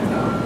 Tactile.